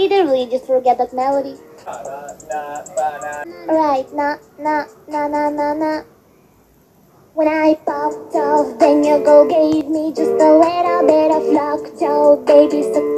Did I really just forget that melody? Right, na na na na na na. When I popped off, then your girl gave me just a little bit of luck. Tell baby, so go.